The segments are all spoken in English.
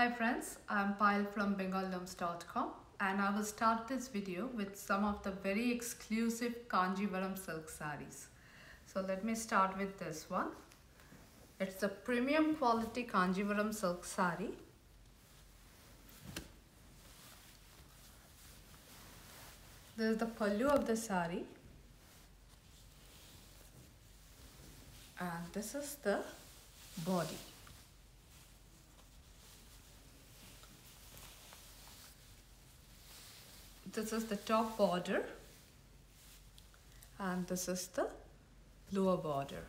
Hi friends, I'm Payal from bengallooms.com and I will start this video with some of the very exclusive Kanjivaram silk saris. So let me start with this one. It's a premium quality Kanjivaram silk sari. This is the pallu of the sari. And this is the body. This is the top border and this is the lower border.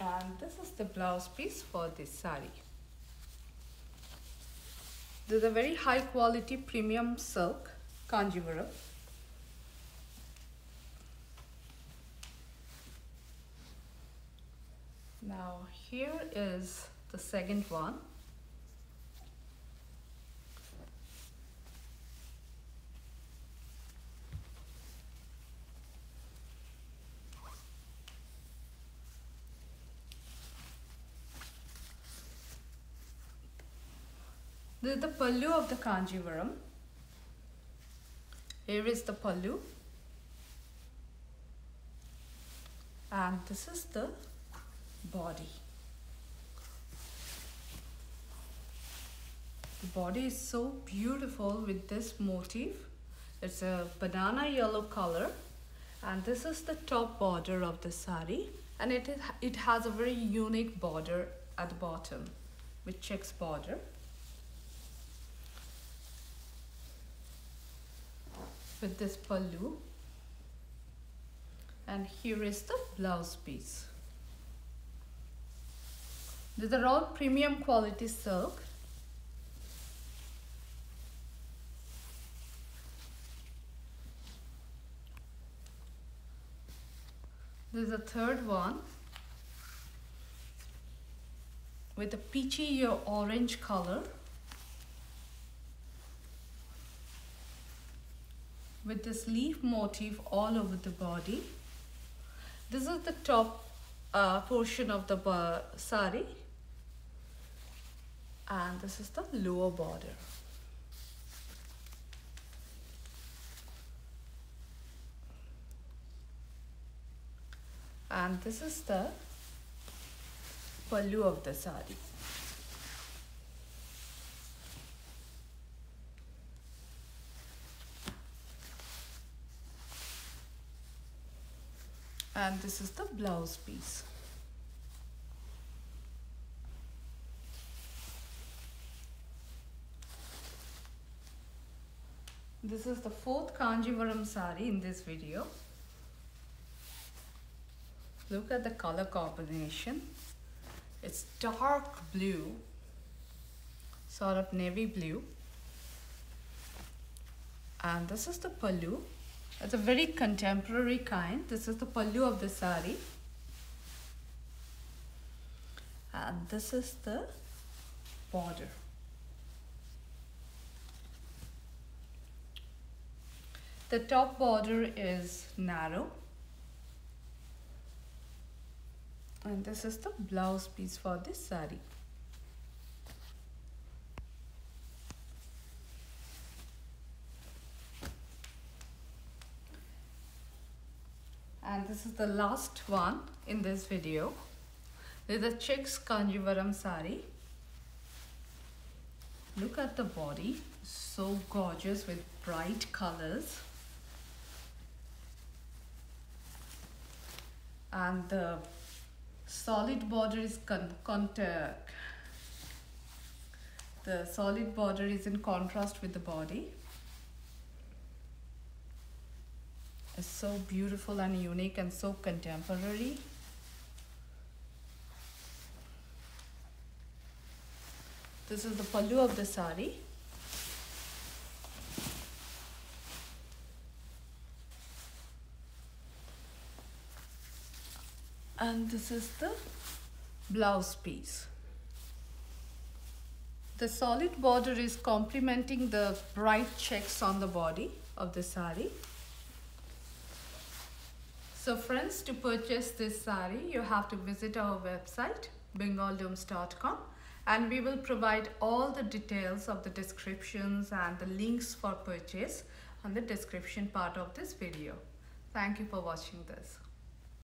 And this is the blouse piece for this sari. This is a very high quality premium silk Kanjivaram. Now here is the second one. This is the pallu of the Kanjivaram. Here is the pallu. And this is the body. The body is so beautiful with this motif. It's a banana yellow color and this is the top border of the sari and it, is, it has a very unique border at the bottom with checks border. With this pallu and here is the blouse piece. These are all premium quality silk. This is the third one with a peachy or orange color with this leaf motif all over the body. This is the top uh, portion of the sari and this is the lower border. And this is the pallu of the sari. And this is the blouse piece. This is the fourth Kanjivaram sari in this video. Look at the color combination. It's dark blue, sort of navy blue. And this is the pallu. It's a very contemporary kind. This is the pallu of the sari. And this is the border. The top border is narrow. And this is the blouse piece for this sari. And this is the last one in this video. This is the checks Kanjivaram sari. Look at the body, so gorgeous with bright colors. And the solid border is con, con the solid border is in contrast with the body. It's so beautiful and unique and so contemporary. This is the pallu of the sari and this is the blouse piece The solid border is complementing the bright checks on the body of the sari. So friends, to purchase this sari, you have to visit our website bengallooms.com and we will provide all the details of the descriptions and the links for purchase on the description part of this video. Thank you for watching this.